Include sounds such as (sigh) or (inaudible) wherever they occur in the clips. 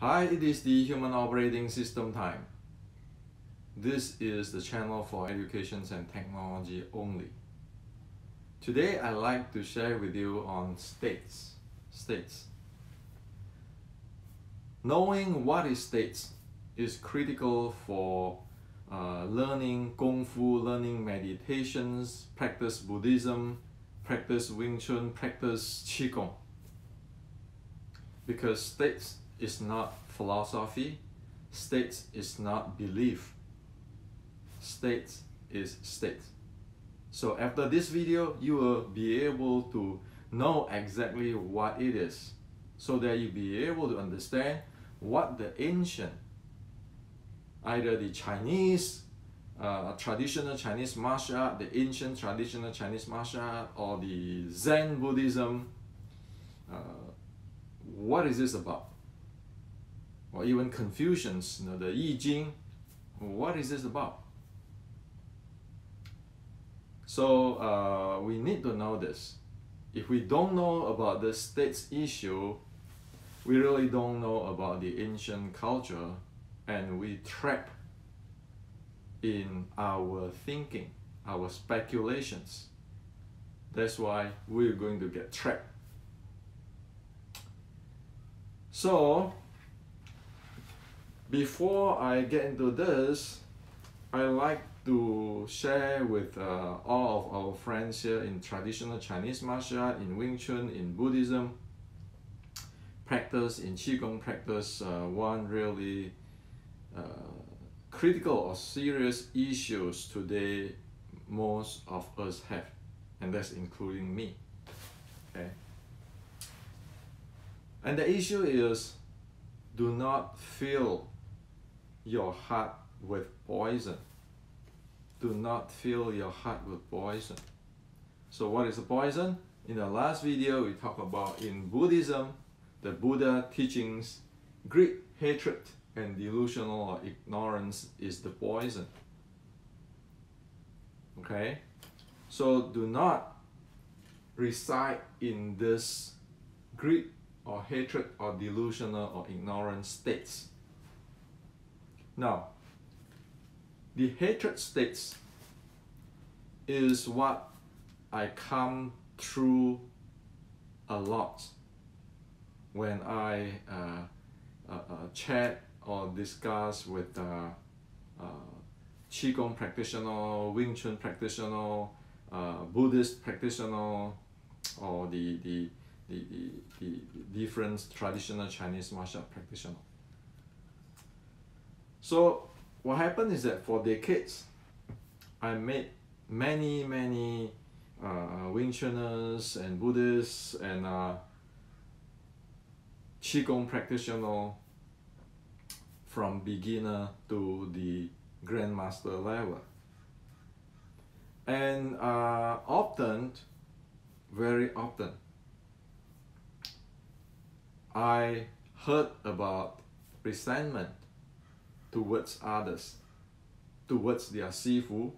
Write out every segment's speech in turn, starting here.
Hi, it is the Human Operating System time. This is the channel for education and technology only. Today I'd like to share with you on states. States. Knowing what is states is critical for uh, learning Kung Fu, learning meditations, practice Buddhism, practice Wing Chun, practice Qigong. Because states is not philosophy, states is not belief, states is state. So after this video, you will be able to know exactly what it is so that you be able to understand what the ancient, either the Chinese, uh, traditional Chinese martial art, the ancient traditional Chinese martial art, or the Zen Buddhism, uh, what is this about? Or even Confucians, you know, the Yi Jing, what is this about? So uh, we need to know this. If we don't know about the state's issue, we really don't know about the ancient culture and we trap in our thinking, our speculations. That's why we're going to get trapped. So, before I get into this, I like to share with uh, all of our friends here in traditional Chinese martial art, in Wing Chun, in Buddhism, practice, in Qigong practice, uh, one really uh, critical or serious issues today most of us have, and that's including me. Okay. And the issue is do not fill your heart with poison do not fill your heart with poison. So what is the poison? In the last video, we talked about in Buddhism, the Buddha teachings, greed, hatred, and delusional or ignorance is the poison. Okay? So do not reside in this greed or hatred or delusional or ignorant states. Now, the hatred states is what I come through a lot when I uh, uh, uh, chat or discuss with uh, uh, Qigong practitioner, Wing Chun practitioner, uh, Buddhist practitioner, or the, the, the, the, the different traditional Chinese martial practitioner. So what happened is that for decades, I met many, many uh, Wing Chuners and Buddhists and uh, Qigong practitioner from beginner to the grandmaster level. And uh, often, very often, I heard about resentment towards others, towards their sifu.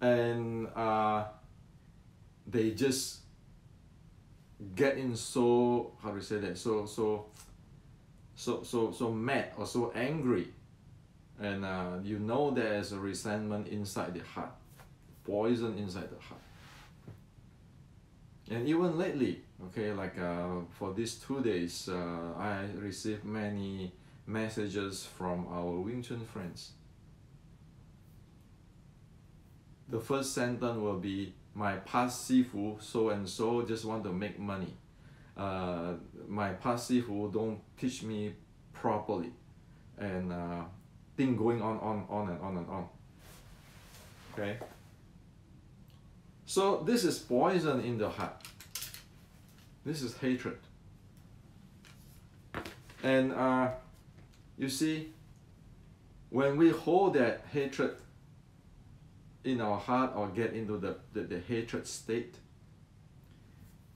And uh, they just get in so how to say that? So so so so so mad or so angry. And uh, you know there's a resentment inside the heart poison inside the heart. And even lately okay like uh, for these two days uh, i received many messages from our Wing Chun friends. The first sentence will be, my past sifu so and so just want to make money. Uh, my past sifu don't teach me properly. And uh, thing going on, on, on and on and on. Okay? So this is poison in the heart. This is hatred. And uh, you see, when we hold that hatred in our heart or get into the, the, the hatred state,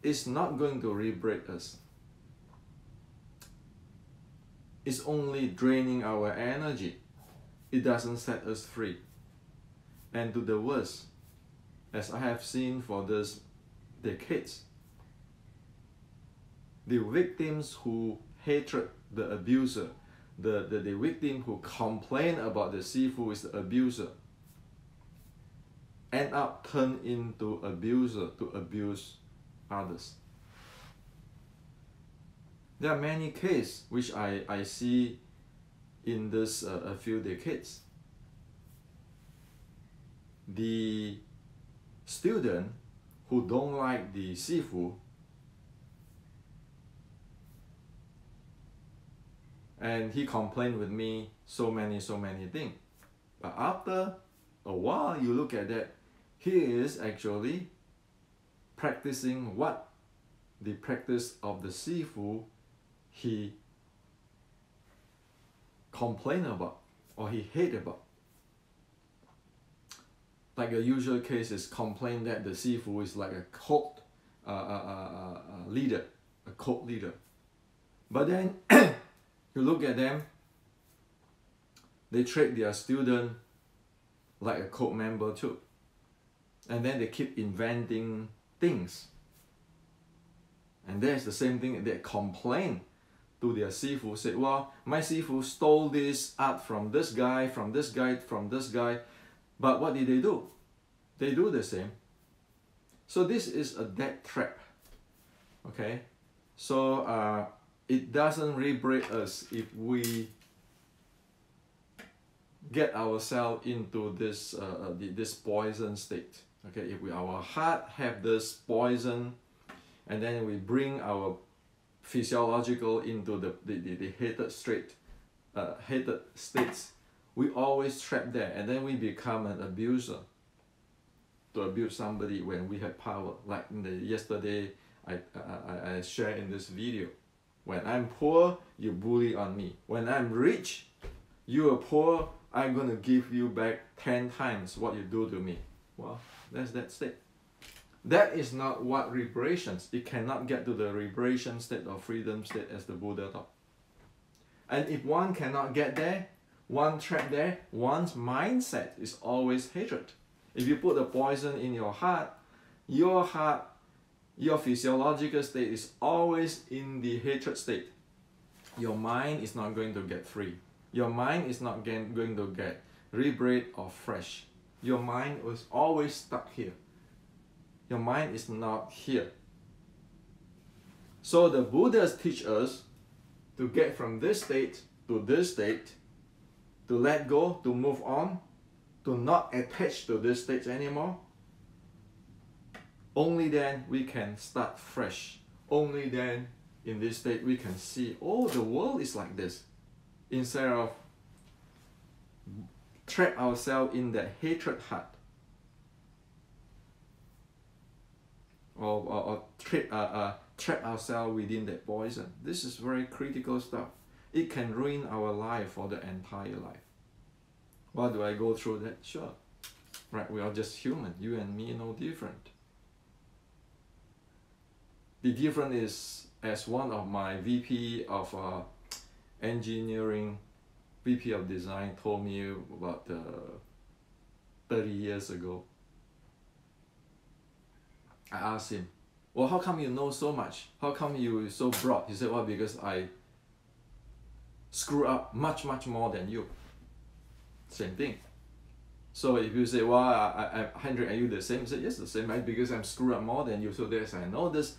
it's not going to liberate us. It's only draining our energy. It doesn't set us free. And to the worst, as I have seen for these decades, the victims who hatred, the abuser, the, the, the victim who complain about the sifu is the abuser, end up turn into abuser to abuse others. There are many cases which I, I see in this uh, a few decades. The student who don't like the sifu and he complained with me so many so many things. But after a while you look at that he is actually practicing what? The practice of the sifu he complained about or he hate about. Like a usual case is complain that the sifu is like a cult uh, uh, uh, uh, leader a cult leader. But then (clears throat) you look at them they treat their student like a cult member too. And then they keep inventing things. And that's the same thing they complain to their sifu said well my sifu stole this art from this guy from this guy from this guy. But what did they do? They do the same. So this is a dead trap. Okay? So uh, it doesn't liberate us if we get ourselves into this uh, uh this poison state okay? If we our heart have this poison and then we bring our physiological into the the, the, the hated state uh, hated states we always trap there and then we become an abuser. To abuse somebody when we have power. Like the yesterday I, I, I share in this video when I'm poor you bully on me when I'm rich you are poor I'm gonna give you back 10 times what you do to me well that's that state. That is not what liberations. It cannot get to the liberation state or freedom state as the Buddha taught. And if one cannot get there, one trap there, one's mindset is always hatred. If you put the poison in your heart, your heart, your physiological state is always in the hatred state. Your mind is not going to get free. Your mind is not going to get rebrate or fresh your mind was always stuck here. Your mind is not here. So the Buddhas teach us to get from this state to this state, to let go, to move on, to not attach to this state anymore. Only then we can start fresh. Only then in this state we can see, oh, the world is like this. Instead of trap ourselves in that hatred heart or, or, or trap, uh, uh, trap ourselves within that poison. This is very critical stuff. It can ruin our life for the entire life. Why do I go through that? Sure. Right, we are just human. You and me no different. The difference is as one of my VP of uh, engineering VP of design told me about uh, 30 years ago. I asked him, well, how come you know so much? How come you so broad? He said, well, because I screw up much, much more than you. Same thing. So if you say, well, I, I, Hendrik, are you the same? He said, yes, the same, right? Because I'm screwed up more than you. So there's, I know this.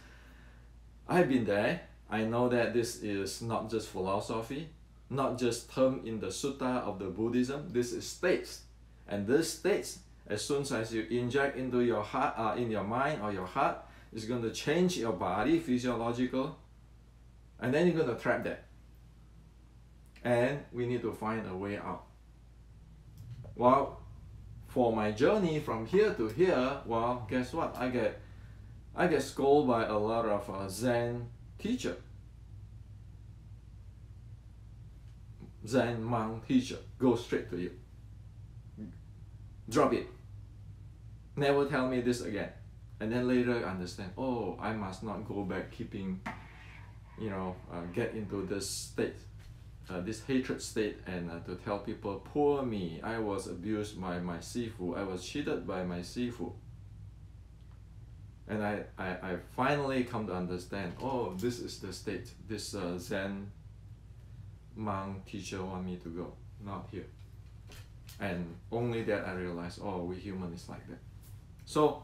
I've been there. I know that this is not just philosophy not just term in the sutta of the Buddhism. This is states, and this states, as soon as you inject into your heart, uh, in your mind or your heart, is going to change your body, physiological, and then you're going to trap that. And we need to find a way out. Well, for my journey from here to here, well, guess what? I get, I get scolded by a lot of uh, Zen teacher Zen monk teacher go straight to you. Drop it. Never tell me this again. And then later I understand, oh, I must not go back keeping, you know, uh, get into this state, uh, this hatred state and uh, to tell people, poor me, I was abused by my sifu, I was cheated by my sifu. And I, I, I finally come to understand, oh, this is the state this uh, Zen monk teacher want me to go, not here. And only that I realized, oh, we human is like that. So,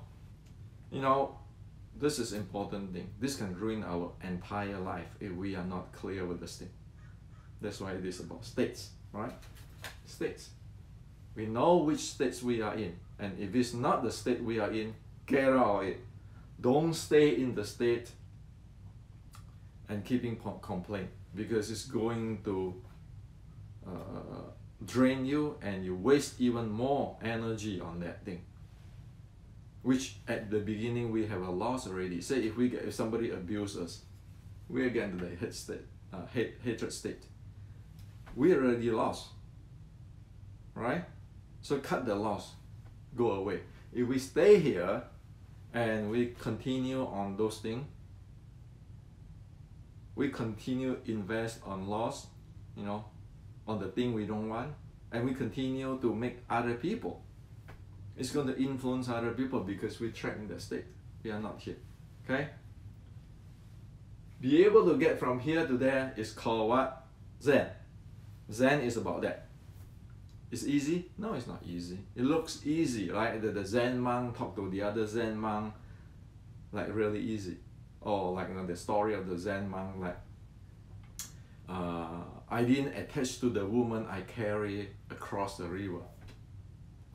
you know, this is important thing. This can ruin our entire life if we are not clear with the state. That's why it is about states, right? States. We know which states we are in. And if it's not the state we are in, get out of it. Don't stay in the state and keeping complaint because it's going to uh, drain you and you waste even more energy on that thing. Which at the beginning we have a loss already. Say if we get if somebody abuses us we getting to the hate state uh, hate, hatred state. We already lost right? So cut the loss go away. If we stay here and we continue on those things we continue invest on loss you know on the thing we don't want. And we continue to make other people. It's going to influence other people because we're trapped in the state. We are not here okay? Be able to get from here to there is called what? Zen. Zen is about that it's easy no it's not easy it looks easy right the, the zen monk talk to the other zen monk like really easy or like you know, the story of the zen monk like uh, I didn't attach to the woman I carry across the river.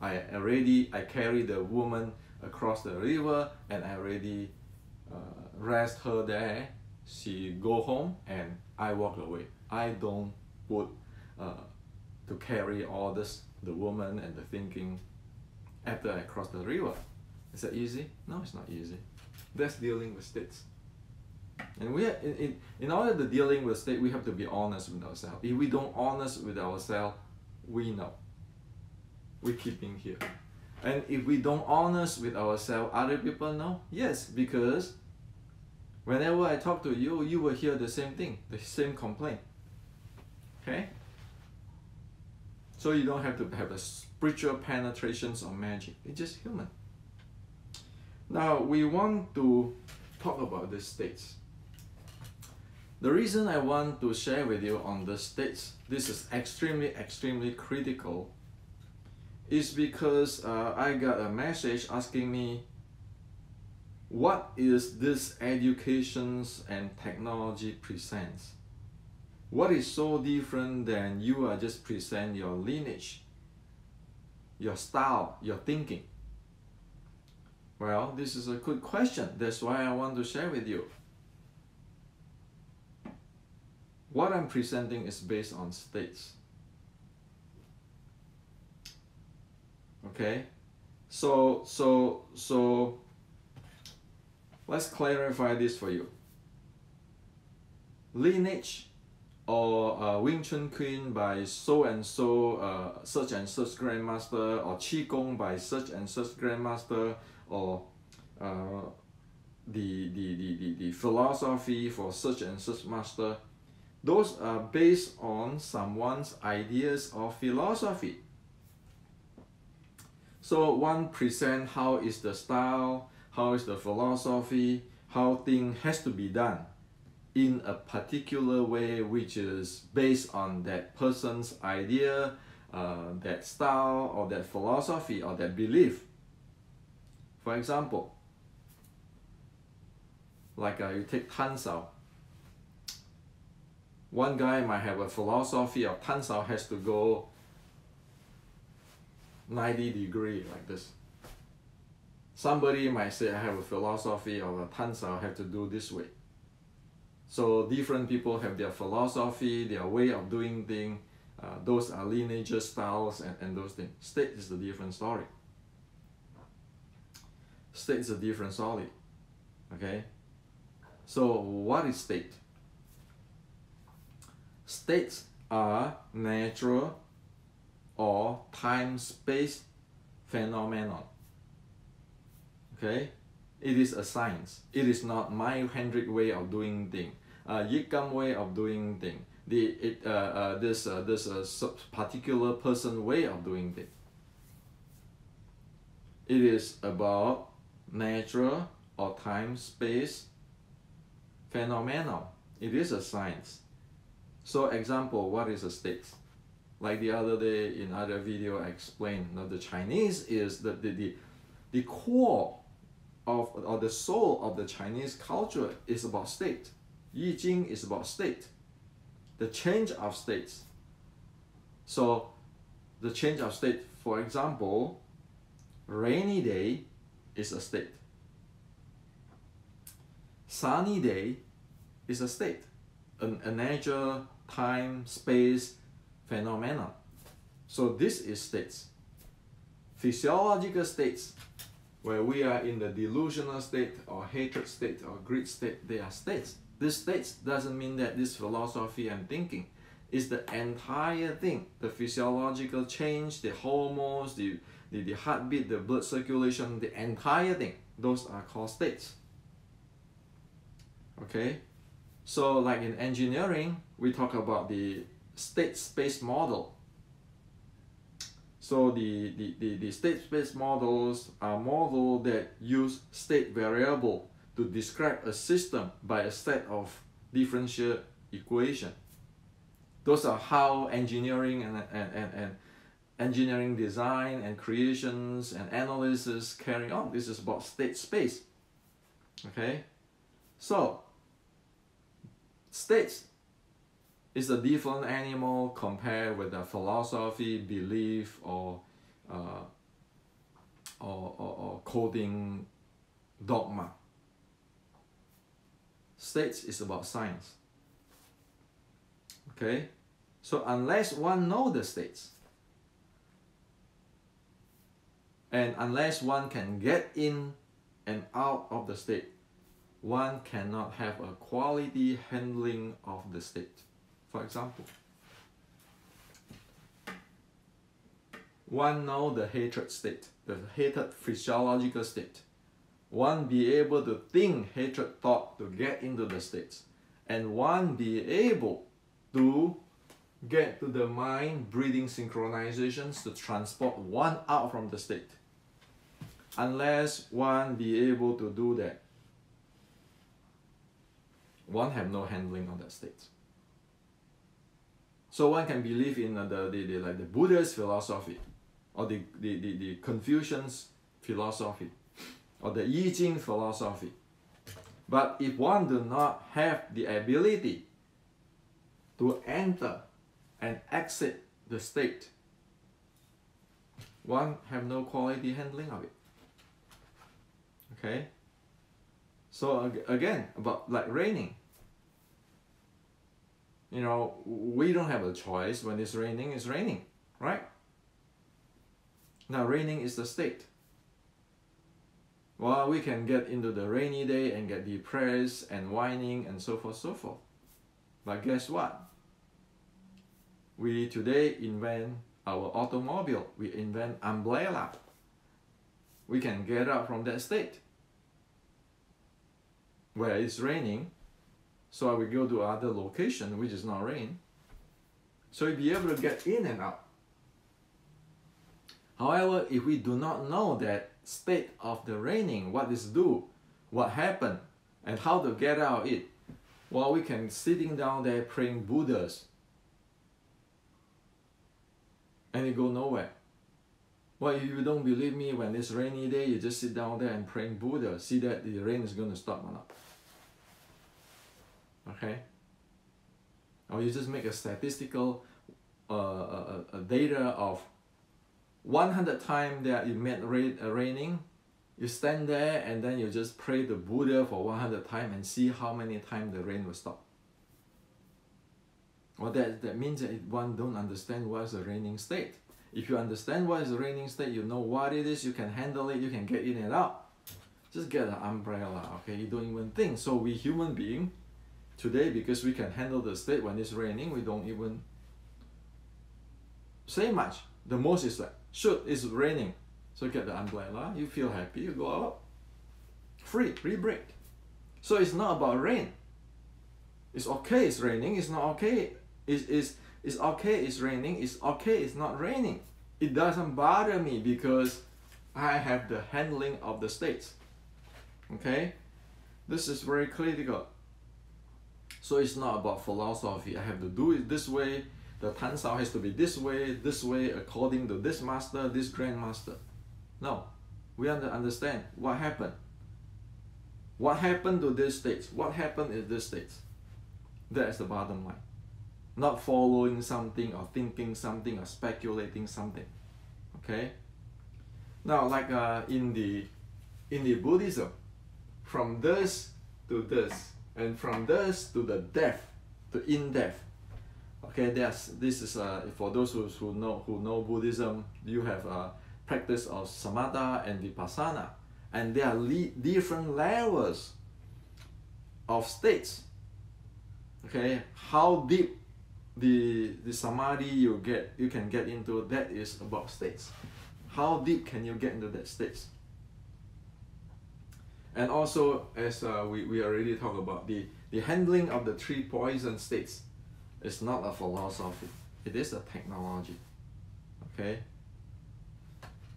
I already I carry the woman across the river and I already uh, rest her there. She go home and I walk away. I don't put uh, to carry all this the woman and the thinking after I cross the river. Is that easy? No, it's not easy. That's dealing with states. And we have, in, in, in order to dealing with state, we have to be honest with ourselves. If we don't honest with ourselves, we know. We keep keeping here. And if we don't honest with ourselves, other people know? Yes, because whenever I talk to you, you will hear the same thing, the same complaint. Okay? So you don't have to have a spiritual penetrations or magic. It's just human. Now we want to talk about the states. The reason I want to share with you on the states, this is extremely, extremely critical, is because uh, I got a message asking me, what is this educations and technology presents? What is so different than you are just present your lineage, your style, your thinking? Well, this is a good question. That's why I want to share with you. What I'm presenting is based on states. Okay? So, so, so, let's clarify this for you. Lineage or uh, Wing Chun Kuen by so and so uh, such and such grandmaster or Qi Gong by such and such grandmaster or uh, the, the, the, the, the philosophy for such and such master those are based on someone's ideas of philosophy. So one present how is the style, how is the philosophy, how thing has to be done in a particular way which is based on that person's idea, uh, that style or that philosophy or that belief. For example, like uh, you take Tan one guy might have a philosophy of Tan has to go 90 degree like this. Somebody might say I have a philosophy of a Tan Sao have to do this way. So different people have their philosophy, their way of doing things. Uh, those are lineage styles and, and those things. State is a different story. State is a different story. Okay? So what is state? States are natural or time-space phenomenon. Okay? It is a science. It is not my Hendrik way of doing thing. Uh, Yikam way of doing thing. The it uh, uh this uh, this uh, particular person way of doing thing. It is about natural or time space phenomenon. It is a science. So example, what is a state? Like the other day in other video I explained, now the Chinese is the, the, the, the core of or the soul of the Chinese culture is about state. Yi Jing is about state. The change of states. So the change of state, for example, rainy day is a state. Sunny day is a state, an, a time, space phenomenon. So this is states. Physiological states, where we are in the delusional state or hatred state or greed state, they are states. This states doesn't mean that this philosophy and thinking is the entire thing. The physiological change, the hormones, the, the, the heartbeat, the blood circulation, the entire thing. Those are called states. Okay? So like in engineering, we talk about the state space model. So the, the, the, the state space models are models that use state variable to describe a system by a set of differential equation. Those are how engineering and, and, and, and engineering design and creations and analysis carry on. This is about state space. Okay? So states is a different animal compared with a philosophy, belief, or, uh, or, or, or coding dogma. States is about science. Okay? So unless one know the states, and unless one can get in and out of the state, one cannot have a quality handling of the state. For example, one know the hatred state, the hatred physiological state. One be able to think hatred thought to get into the states. And one be able to get to the mind breathing synchronizations to transport one out from the state. Unless one be able to do that, one have no handling on that state. So one can believe in uh, the, the, the like the Buddha's philosophy or the, the, the, the Confucian's philosophy or the Yi Jing philosophy. But if one do not have the ability to enter and exit the state, one have no quality handling of it. Okay? So again, about like raining. You know, we don't have a choice when it's raining, it's raining, right? Now raining is the state. Well, we can get into the rainy day and get depressed and whining and so forth, so forth. But guess what? We today invent our automobile. We invent umbrella. We can get out from that state where it's raining, so I will go to other location which is not rain. So you'll be able to get in and out. However, if we do not know that state of the raining, what is do, what happened, and how to get out it, well, we can sitting down there praying Buddhas, and it go nowhere. Well, if you don't believe me, when it's rainy day, you just sit down there and praying Buddha, see that the rain is going to stop or not okay? Or you just make a statistical uh, a, uh, uh, data of 100 times that you met rain, uh, raining, you stand there and then you just pray the Buddha for 100 times and see how many times the rain will stop. Well, that, that means that one don't understand what is a raining state. If you understand what is a raining state, you know what it is, you can handle it, you can get in and out. Just get an umbrella, okay? You don't even think. So we human being, Today, because we can handle the state when it's raining, we don't even say much. The most is like, shoot, it's raining. So get the umbrella, you feel happy, you go out. Free, free break. So it's not about rain. It's okay, it's raining, it's not okay. It's, it's, it's okay, it's raining, it's okay, it's not raining. It doesn't bother me because I have the handling of the states. Okay? This is very critical. So it's not about philosophy. I have to do it this way. The Tan Sao has to be this way, this way, according to this master, this grandmaster. No. We understand what happened. What happened to this states? What happened in this states? That's the bottom line. Not following something or thinking something or speculating something. Okay? Now, like uh, in the in the Buddhism, from this to this, and from this to the death, to in depth Okay, there's this is uh, for those who, who know who know Buddhism. You have a practice of samatha and vipassana, and there are le- different levels of states. Okay, how deep the the samadhi you get you can get into that is about states. How deep can you get into that states? And also, as uh, we, we already talked about, the, the handling of the three poison states is not a philosophy. It is a technology. Okay?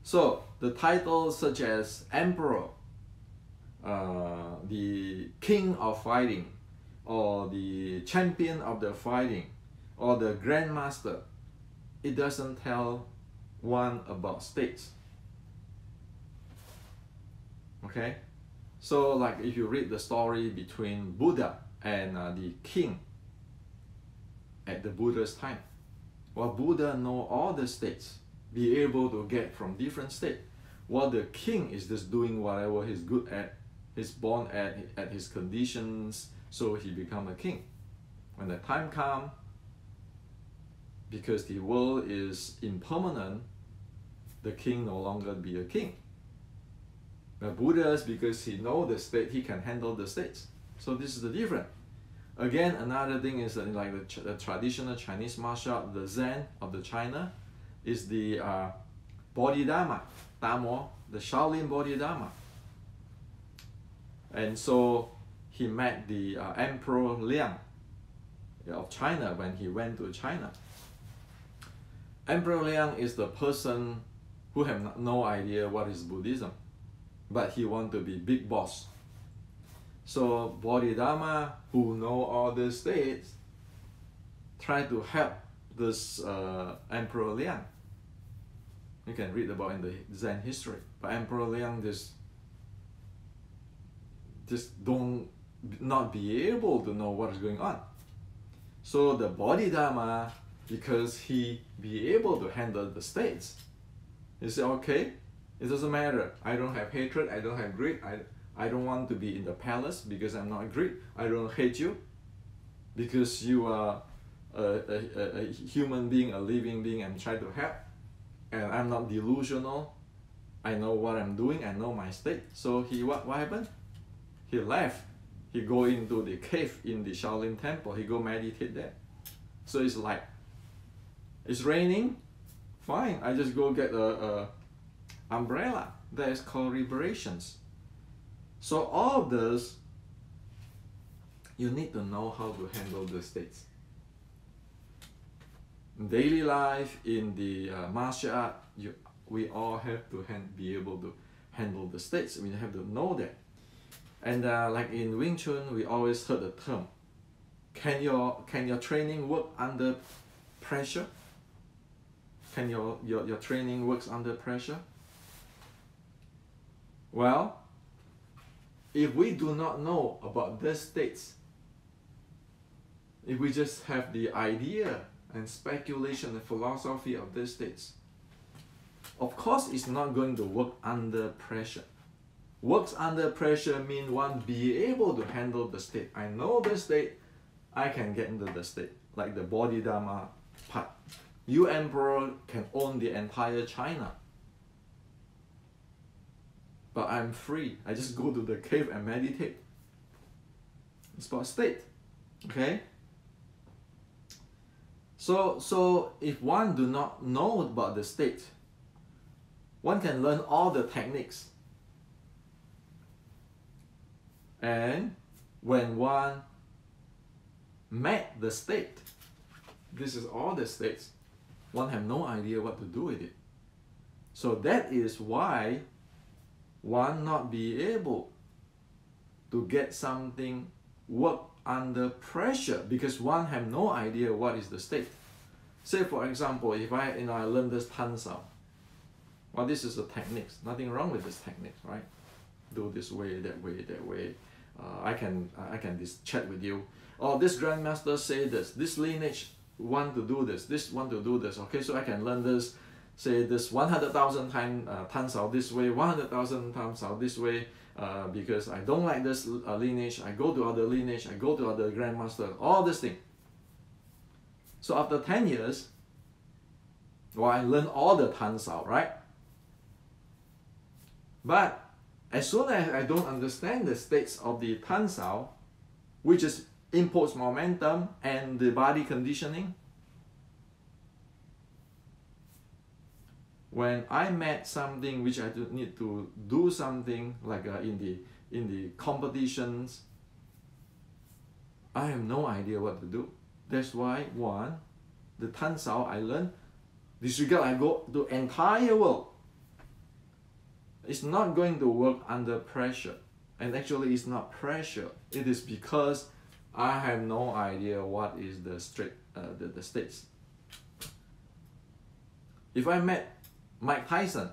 So, the titles such as Emperor, uh, the King of Fighting, or the Champion of the Fighting, or the Grandmaster, it doesn't tell one about states. Okay? So, like if you read the story between Buddha and uh, the king at the Buddha's time, well, Buddha know all the states, be able to get from different state. While the king is just doing whatever he's good at, he's born at at his conditions, so he become a king. When the time come, because the world is impermanent, the king no longer be a king. But Buddhas, because he know the state, he can handle the states. So this is the difference. Again, another thing is that like the, the traditional Chinese martial art, the Zen of the China, is the uh, Bodhidharma, Damo, the Shaolin Bodhidharma. And so he met the uh, Emperor Liang of China when he went to China. Emperor Liang is the person who have no idea what is Buddhism, but he want to be big boss. So Bodhidharma, who know all the states, try to help this uh, Emperor Liang. You can read about in the Zen history, but Emperor Liang just just don't not be able to know what is going on. So the Bodhidharma, because he be able to handle the states, he said, okay, it doesn't matter. I don't have hatred. I don't have greed. I, I don't want to be in the palace because I'm not greed. I don't hate you because you are a, a, a, human being, a living being, and try to help. And I'm not delusional. I know what I'm doing. I know my state. So he what what happened? He left. He go into the cave in the Shaolin temple. He go meditate there. So it's like it's raining. Fine. I just go get a, a umbrella. That is called liberations. So all of this, you need to know how to handle the states. Daily life, in the uh, martial art, you, we all have to hand, be able to handle the states. We have to know that. And uh, like in Wing Chun, we always heard the term, can your, can your training work under pressure? Can your, your, your training works under pressure? Well, if we do not know about these states, if we just have the idea and speculation and philosophy of these states, of course it's not going to work under pressure. Works under pressure mean one be able to handle the state. I know the state, I can get into the state, like the Bodhidharma part. You emperor can own the entire China but I'm free. I just go to the cave and meditate. It's about state. Okay? So so if one do not know about the state, one can learn all the techniques. And when one met the state, this is all the states, one have no idea what to do with it. So that is why one not be able to get something work under pressure because one have no idea what is the state. Say for example, if I you know I learn this Tan Sao, well this is a technique. Nothing wrong with this technique, right? Do this way, that way, that way. Uh, I can I can just chat with you. Oh, this grandmaster say this. This lineage want to do this. This want to do this. Okay, so I can learn this. Say this 100,000 times uh, Tan Sao this way, 100,000 times Sao this way uh, because I don't like this uh, lineage, I go to other lineage, I go to other grandmaster, all this thing. So after 10 years, well, I learn all the Tan Sao, right? But as soon as I don't understand the states of the Sao, which is impulse momentum and the body conditioning, when I met something which I need to do something like uh, in the in the competitions, I have no idea what to do. That's why one, the Tan Sao I learn, disregard I go to entire world. It's not going to work under pressure. And actually it's not pressure. It is because I have no idea what is the straight uh, the, the states. If I met Mike Tyson,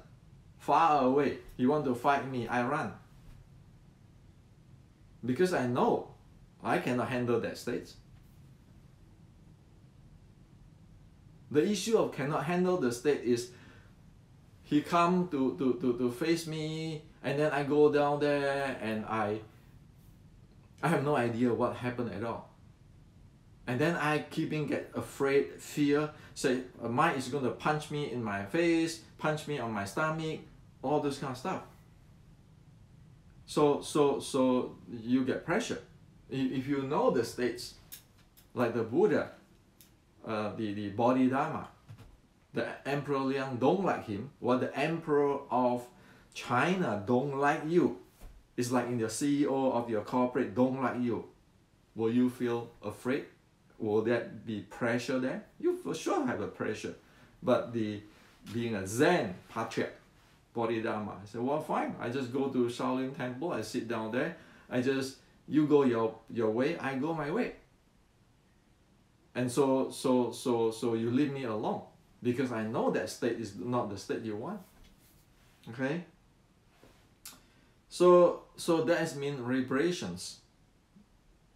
far away. He want to fight me, I run. Because I know I cannot handle that state. The issue of cannot handle the state is he come to, to, to, to face me and then I go down there and I I have no idea what happened at all. And then I keeping get afraid, fear, say Mike is going to punch me in my face, punch me on my stomach, all this kind of stuff. So so so you get pressure. If you know the states, like the Buddha, uh, the, the Bodhidharma, the Emperor Liang don't like him, or the Emperor of China don't like you. It's like in the CEO of your corporate don't like you. Will you feel afraid? Will that be pressure there? You for sure have a pressure. But the being a Zen patriarch, Bodhidharma. I said, well, fine. I just go to Shaolin Temple. I sit down there. I just, you go your, your way, I go my way. And so, so, so, so you leave me alone because I know that state is not the state you want. Okay? So, so that is mean reparations.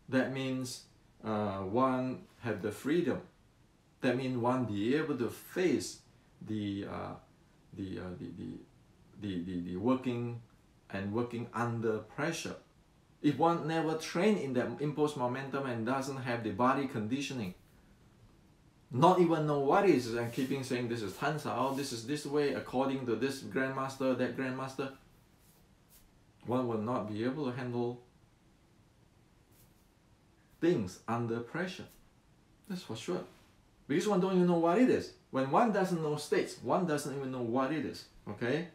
That means uh, one have the freedom. That means one be able to face the uh, the, uh, the, the, the, the, the working and working under pressure. If one never train in that impulse momentum and doesn't have the body conditioning, not even know what is and keeping saying this is Tan Sao, this is this way according to this grandmaster, that grandmaster, one will not be able to handle things under pressure. That's for sure. Because one don't even know what it is. When one doesn't know states, one doesn't even know what it is. Okay?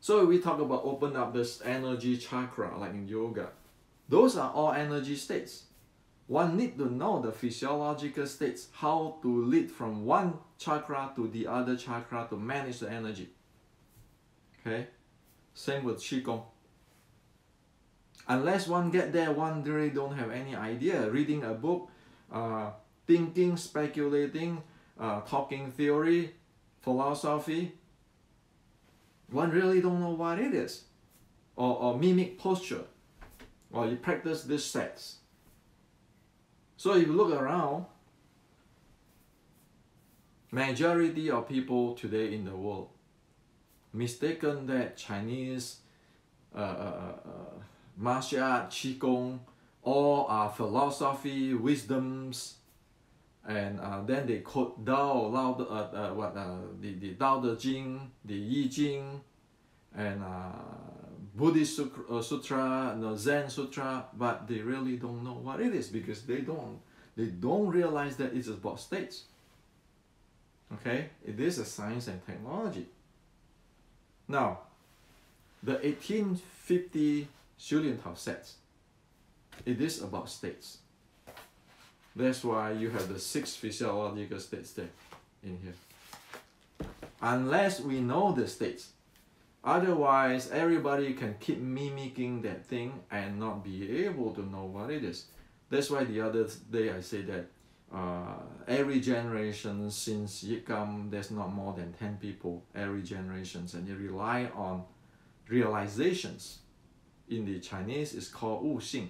So we talk about open up this energy chakra like in yoga. Those are all energy states. One need to know the physiological states, how to lead from one chakra to the other chakra to manage the energy. Okay? Same with Qigong. Unless one get there, one really don't have any idea. Reading a book, uh, thinking, speculating, uh, talking theory, philosophy, one really don't know what it is. Or, or mimic posture, or you practice this sets. So if you look around, majority of people today in the world mistaken that Chinese uh, uh, uh, uh martial art, qigong, all are philosophy, wisdoms, and uh, then they quote Dao, Lao, uh, uh, what, uh, the, the Dao De Jing, the Yi Jing, and uh, Buddhist uh, Sutra, the Zen Sutra, but they really don't know what it is because they don't, they don't realize that it's about states. Okay, it is a science and technology. Now, the 1850 Tao sets, it is about states. That's why you have the six physiological states there in here. Unless we know the states, Otherwise, everybody can keep mimicking that thing and not be able to know what it is. That's why the other day I say that uh, every generation since Yikam, there's not more than 10 people every generations and you rely on realizations. In the Chinese, it's called Wu Xing.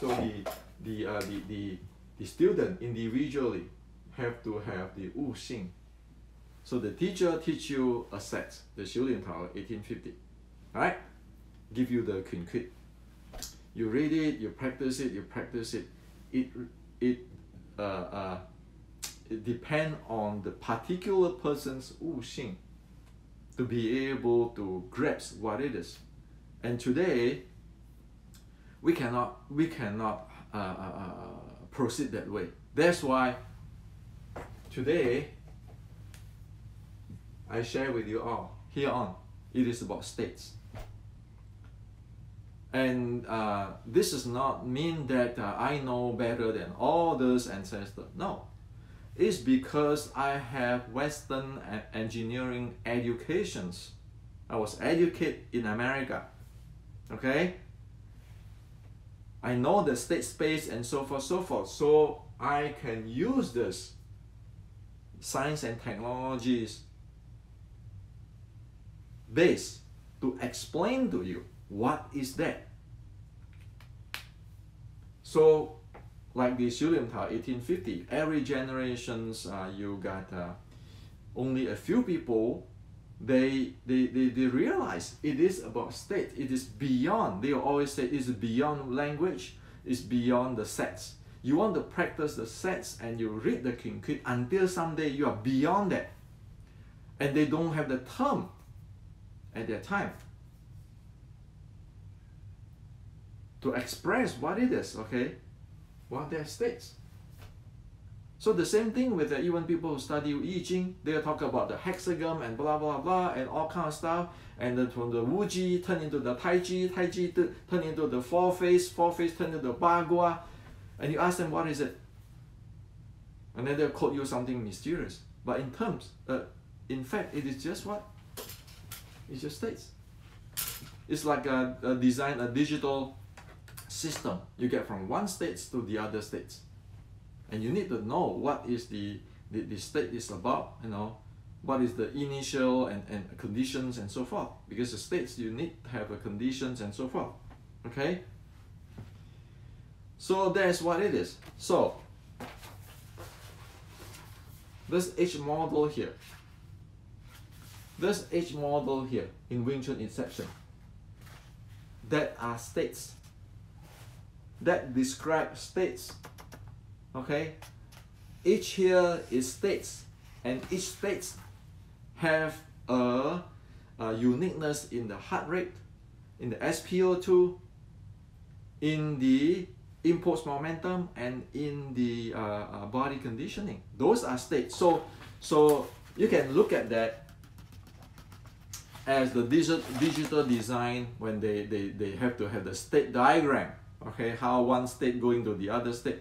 So the, the, uh, the, the, the student individually have to have the Wu Xing. So the teacher teach you a set, the Xiu Lian Tao 1850. Alright? Give you the Kuit. You read it, you practice it, you practice it. It it uh, uh, it depend on the particular person's Wu Xing to be able to grasp what it is. And today, we cannot we cannot uh, uh, uh, proceed that way. That's why today I share with you all here on it is about states. And uh, this does not mean that uh, I know better than all those ancestors. No, it's because I have Western engineering educations. I was educated in America. Okay? I know the state space and so forth, so forth. So I can use this science and technologies base to explain to you what is that. So like the Lian Tao 1850, every generations uh, you got uh, only a few people they, they, they, they realize it is about state. It is beyond, they always say it's beyond language, it's beyond the sets. You want to practice the sets and you read the Kuen Kuit until someday you are beyond that. And they don't have the term at their time to express what it is, okay? What their states. So the same thing with uh, even people who study I Ching, they talk about the hexagon and blah blah blah and all kind of stuff. And then from the Wu Ji turn into the Tai Chi, Tai Chi turn into the four face, four face turn into the Bagua. And you ask them what is it? And then they'll quote you something mysterious. But in terms, uh, in fact, it is just what? It's just states. It's like a, a design, a digital system you get from one state to the other states and you need to know what is the, the, the state is about, you know, what is the initial and, and conditions and so forth. Because the states you need to have a conditions and so forth. Okay? So that's what it is. So this H model here. This H model here in Wing Chun Inception that are states that describe states okay? Each here is states and each states have a, a uniqueness in the heart rate in the SpO2 in the impulse momentum and in the uh, uh, body conditioning. Those are states. So so you can look at that as the digital, digital design when they, they, they have to have the state diagram. Okay? How one state going to the other state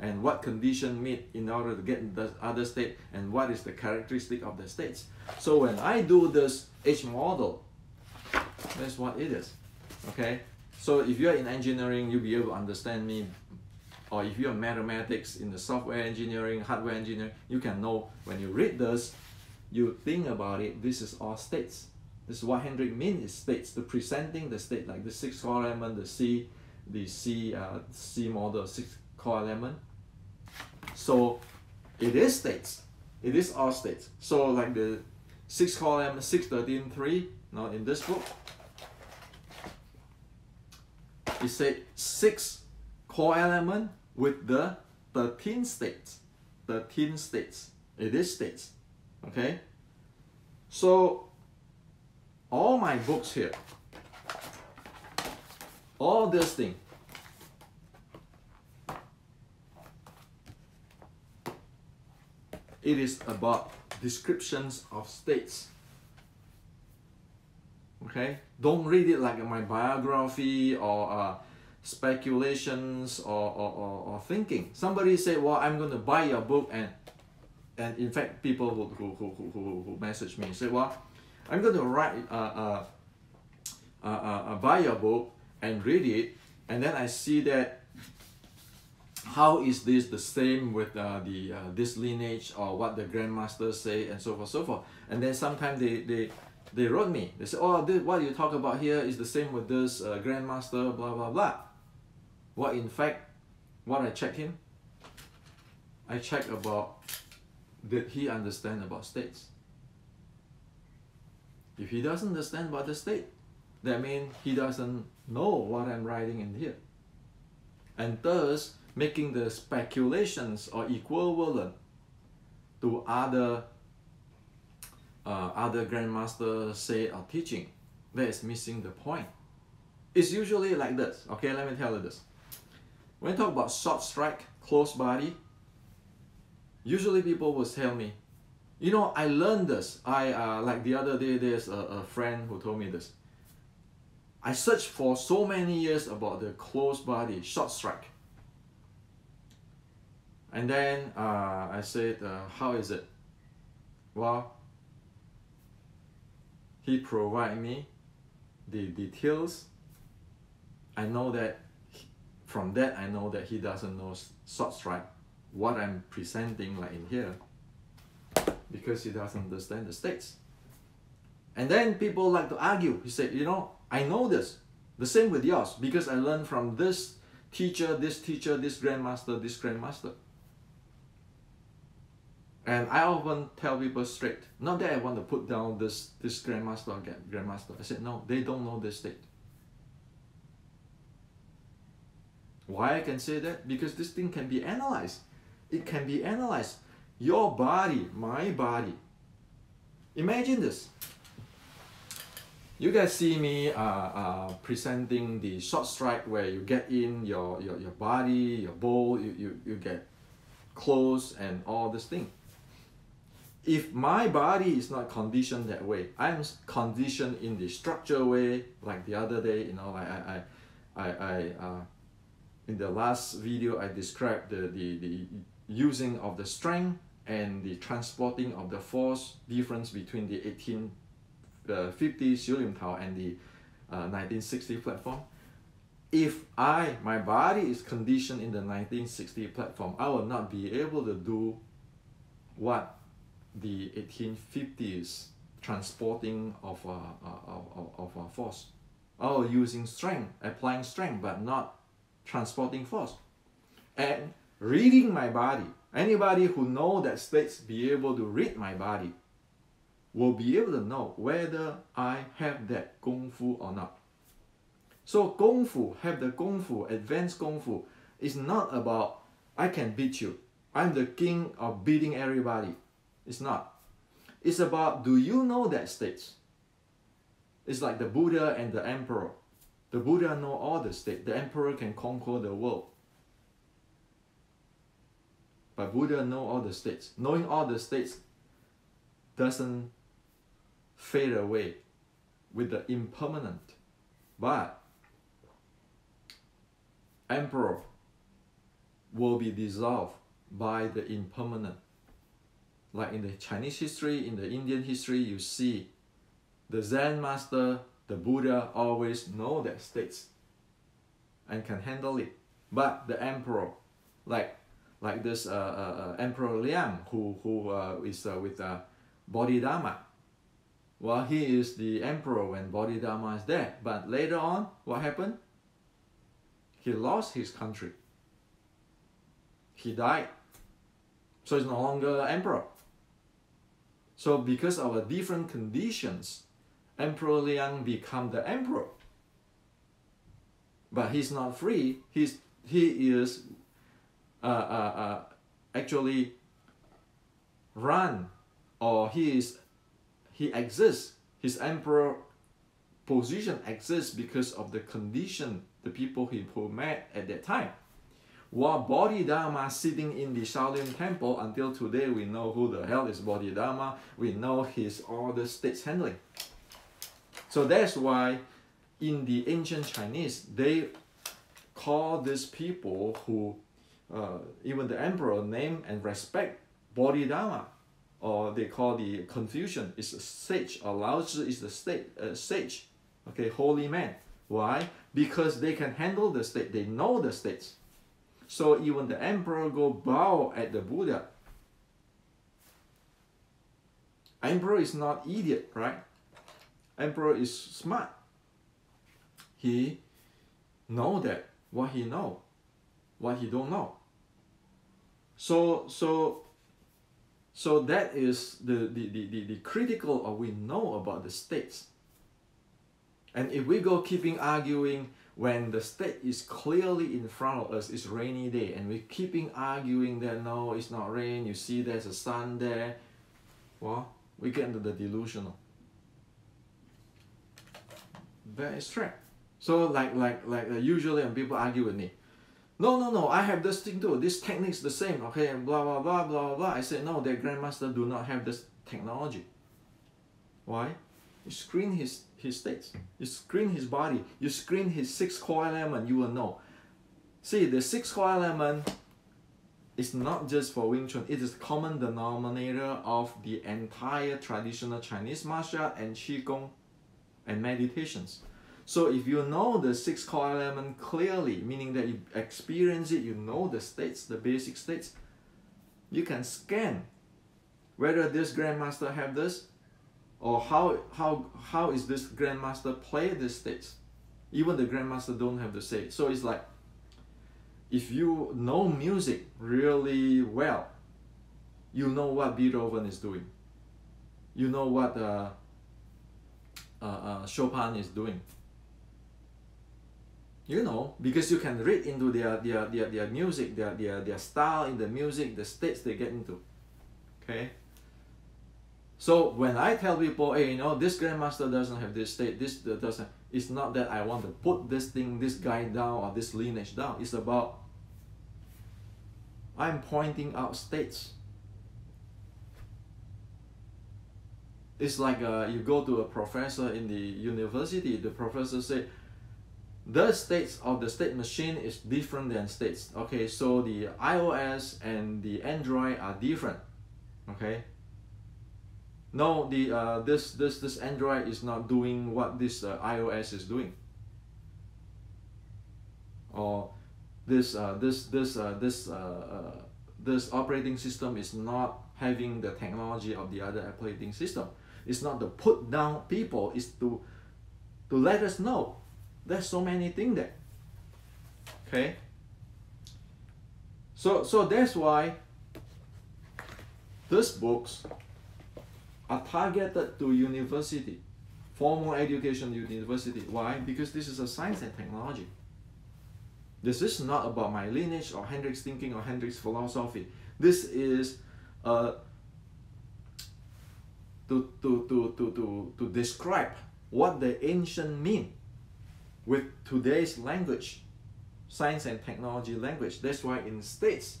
and what condition meet in order to get the other state and what is the characteristic of the states. So when I do this H model, that's what it is. Okay? So if you're in engineering, you'll be able to understand me. Or if you're mathematics in the software engineering, hardware engineering, you can know when you read this, you think about it, this is all states. This is what Hendrik means is states, the presenting the state, like the six element, the C, the C, uh, C model, six core element. So it is states. It is all states. So like the six core element, 6, 13, 3, now in this book, it said six core element with the 13 states. 13 states. It is states. Okay? So all my books here, all this thing, It is about descriptions of states. Okay? Don't read it like my biography or uh, speculations or, or, or, or, thinking. Somebody say, well, I'm going to buy your book and and in fact, people who, who, who, who, who message me say, well, I'm going to write, uh, uh, uh, uh, buy your book and read it, and then I see that how is this the same with uh, the uh, this lineage or what the grandmasters say and so forth so forth? And then sometimes they they they wrote me. They said oh this, what you talk about here is the same with this uh, grandmaster blah blah blah. What in fact what I check him? I check about did he understand about states? If he doesn't understand about the state that means he doesn't know what I'm writing in here. And thus making the speculations or equivalent to other uh, other grandmasters say or teaching. That is missing the point. It's usually like this. Okay let me tell you this. When I talk about short strike close body usually people will tell me you know I learned this. I uh, like the other day there's a, a friend who told me this. I searched for so many years about the close body short strike and then uh, I said, uh, how is it? Well, he provide me the details. I know that from that I know that he doesn't know short strike, what I'm presenting like in here, because he doesn't understand the states. And then people like to argue. He said, you know, I know this. The same with yours, because I learned from this teacher, this teacher, this grandmaster, this grandmaster. And I often tell people straight, not that I want to put down this, this grandmaster or grandmaster. I said, no, they don't know this state. Why I can say that? Because this thing can be analyzed. It can be analyzed. Your body, my body. Imagine this. You guys see me uh, uh, presenting the short strike where you get in your, your, your body, your bowl, you, you, you get close and all this thing if my body is not conditioned that way, I'm conditioned in the structure way, like the other day, you know, like I, I, I, I uh, in the last video, I described the, the, the using of the strength and the transporting of the force difference between the 1850 Xiu Tao and the uh, 1960 platform. If I, my body is conditioned in the 1960 platform, I will not be able to do what the 1850s transporting of a, of, of a uh, force or using strength, applying strength, but not transporting force. And reading my body, anybody who know that states be able to read my body will be able to know whether I have that kung fu or not. So kung fu, have the kung fu, advanced kung fu, is not about I can beat you. I'm the king of beating everybody. It's not. It's about do you know that states? It's like the Buddha and the emperor. The Buddha know all the state. The emperor can conquer the world. But Buddha know all the states. Knowing all the states doesn't fade away with the impermanent. But emperor will be dissolved by the impermanent like in the Chinese history, in the Indian history, you see the Zen master, the Buddha always know their states and can handle it. But the emperor, like like this uh, uh, uh Emperor Liang, who who uh, is uh, with uh, Bodhidharma. Well, he is the emperor when Bodhidharma is there. But later on, what happened? He lost his country. He died. So he's no longer emperor. So because of different conditions, Emperor Liang become the emperor. But he's not free. He's he is uh, uh, uh, actually run or he is he exists. His emperor position exists because of the condition the people he met at that time. While Bodhidharma sitting in the Shaolin temple, until today we know who the hell is Bodhidharma, we know his all the states handling. So that's why in the ancient Chinese, they call these people who, uh, even the emperor, name and respect Bodhidharma or they call the Confucian is a sage, or Lao Tzu is the state, uh, sage, okay, holy man. Why? Because they can handle the state, they know the states. So even the emperor go bow at the Buddha. Emperor is not idiot, right? Emperor is smart. He know that what he know, what he don't know. So so so that is the, the, the, the, the critical we know about the states. And if we go keeping arguing when the state is clearly in front of us, it's rainy day, and we're keeping arguing that no, it's not rain, you see there's a sun there, well, we get into the delusional. Very straight. So like like like uh, usually when people argue with me, no, no, no, I have this thing too. This technique is the same, okay, and blah, blah, blah, blah, blah. I said, no, their grandmaster do not have this technology. Why? You screen his, his states. You screen his body. You screen his six core element, you will know. See, the six core element is not just for Wing Chun. It is common denominator of the entire traditional Chinese martial art and Qigong and meditations. So if you know the six core element clearly, meaning that you experience it, you know the states, the basic states, you can scan whether this grandmaster have this or how how how is this grandmaster play these states. Even the grandmaster don't have to say. So it's like if you know music really well, you know what Beethoven is doing. You know what uh, uh, uh, Chopin is doing you know because you can read into their their their, their music their, their their style in the music the states they get into okay so when i tell people hey you know this grandmaster doesn't have this state this doesn't it's not that i want to put this thing this guy down or this lineage down. It's about i'm pointing out states. It's like uh, you go to a professor in the university the professor say the states of the state machine is different than states. Okay so the ios and the android are different. Okay no the uh, this this this android is not doing what this uh, ios is doing or this uh, this this uh, this uh, uh, this operating system is not having the technology of the other operating system it's not to put down people it's to to let us know there's so many things there. Okay. So so that's why this books are targeted to university, formal education university. Why? Because this is a science and technology. This is not about my lineage or Hendrik's thinking or Hendrik's philosophy. This is uh, to, to, to, to, to, to describe what the ancient mean with today's language, science and technology language. That's why in states,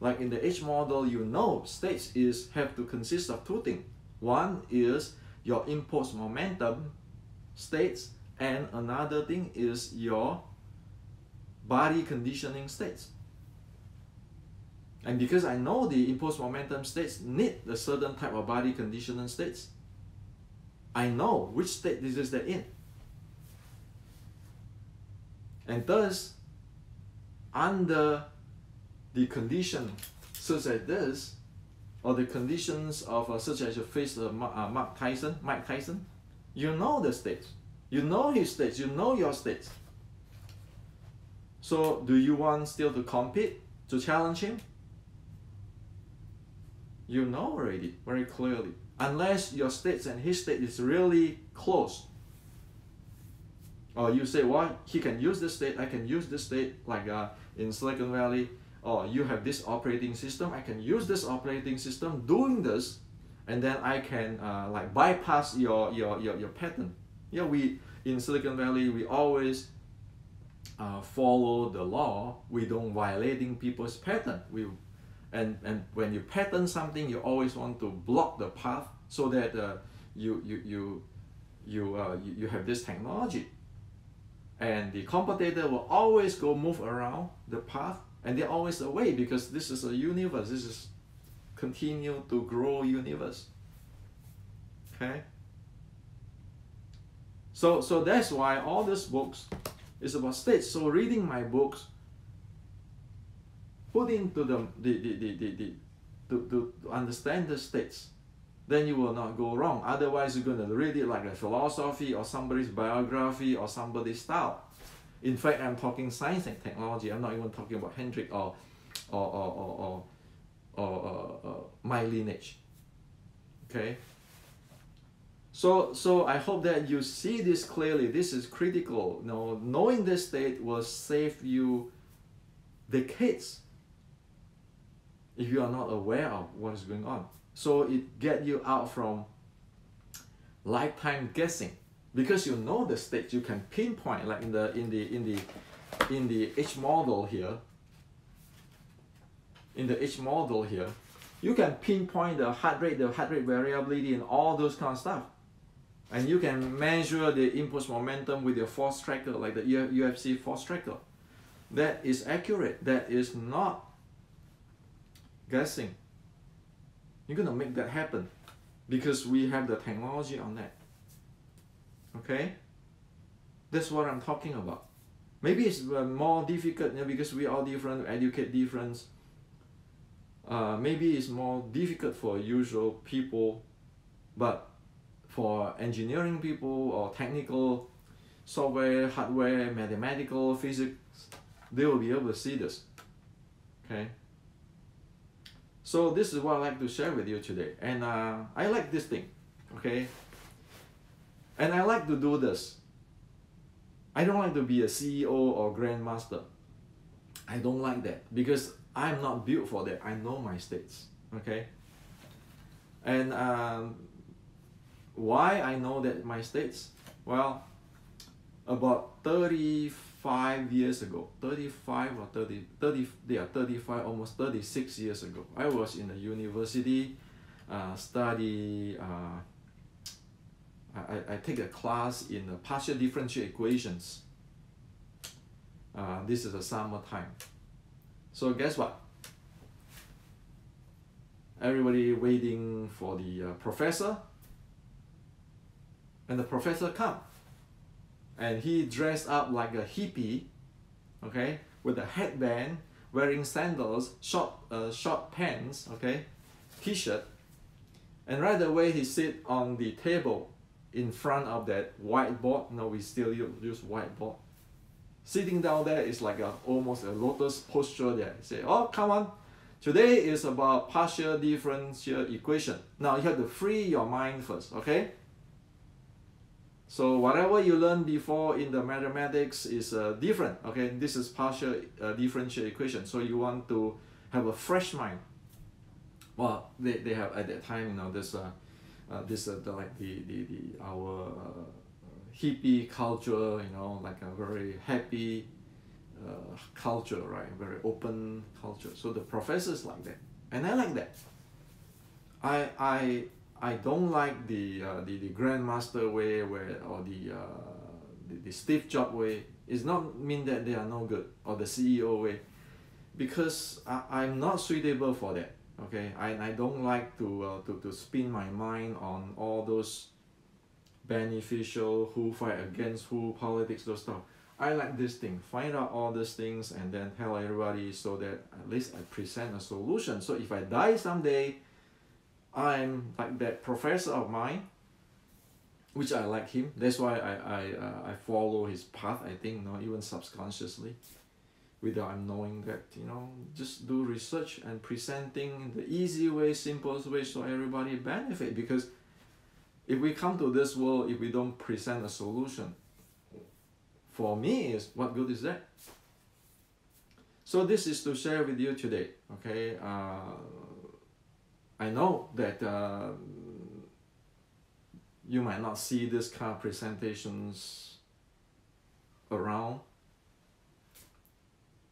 like in the H model, you know states is have to consist of two things. One is your impulse momentum states, and another thing is your body conditioning states. And because I know the impulse momentum states need a certain type of body conditioning states, I know which state this is the in. And thus, under the condition such as this, or the conditions of uh, such as you face uh, uh, Mark Tyson, Mike Tyson, you know the states. You know his states. You know your states. So, do you want still to compete to challenge him? You know already very clearly. Unless your states and his state is really close, or you say, well, he can use this state, I can use this state, like uh, in Silicon Valley, or you have this operating system, I can use this operating system doing this, and then I can uh, like bypass your, your, your, your pattern. Yeah, we, in Silicon Valley, we always uh, follow the law, we don't violating people's pattern. We, and, and when you pattern something, you always want to block the path so that uh, you, you, you, you, uh, you, you have this technology and the competitor will always go move around the path and they're always away because this is a universe this is continue to grow universe. Okay? So so that's why all these books is about states. So reading my books put into the the, the, the, the, the to, to, to understand the states then you will not go wrong. Otherwise, you're going to read it like a philosophy or somebody's biography or somebody's style. In fact, I'm talking science and technology. I'm not even talking about Hendrik or, or, or, or, or, or uh, uh, my lineage. Okay? So, so I hope that you see this clearly. This is critical. Know, knowing this state will save you decades if you are not aware of what is going on so it get you out from lifetime guessing because you know the state you can pinpoint like in the in the in the in the H model here. In the H model here you can pinpoint the heart rate the heart rate variability and all those kind of stuff. And you can measure the impulse momentum with your force tracker like the UFC force tracker. That is accurate. That is not guessing. You're to make that happen because we have the technology on that. Okay? That's what I'm talking about. Maybe it's uh, more difficult you know, because we are different, educate different. Uh, maybe it's more difficult for usual people, but for engineering people or technical software, hardware, mathematical, physics, they will be able to see this. Okay? So this is what I like to share with you today. And uh, I like this thing, okay? And I like to do this. I don't like to be a CEO or grandmaster. I don't like that because I'm not built for that. I know my states, okay? And um, why I know that my states? Well, about 35 years ago, 35 or 30, 30, yeah, 35, almost 36 years ago. I was in a university, uh, study, uh, I, I take a class in partial differential equations. Uh, this is the summer time. So guess what? Everybody waiting for the uh, professor, and the professor come and he dressed up like a hippie, okay, with a headband, wearing sandals, short, uh, short pants, okay, t-shirt, and right away he sit on the table in front of that whiteboard. No, we still use whiteboard. Sitting down there is like a almost a lotus posture there. Say, oh, come on. Today is about partial differential equation. Now you have to free your mind first, okay? So whatever you learned before in the mathematics is uh, different. Okay, this is partial uh, differential equation. So you want to have a fresh mind. Well, they, they have at that time, you know, this uh, uh this uh, the, like the the, the our uh, hippie culture, you know, like a very happy uh, culture, right? Very open culture. So the professors like that, and I like that. I I I don't like the uh, the, the grandmaster way where or the, the the Steve Jobs way. It's not mean that they are no good or the CEO way, because I, I'm not suitable for that. Okay, I, I don't like to, uh, to to spin my mind on all those beneficial who fight against who politics those stuff. I like this thing. Find out all these things and then tell everybody so that at least I present a solution. So if I die someday, I'm like that professor of mine, which I like him. That's why I I, uh, I follow his path. I think, not even subconsciously, without knowing that. You know, just do research and presenting the easy way, simplest way, so everybody benefit. Because if we come to this world, if we don't present a solution, for me is what good is that? So this is to share with you today. Okay. Uh, I know that uh, you might not see this kind of presentations around.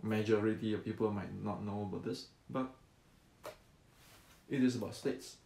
Majority of people might not know about this, but it is about states.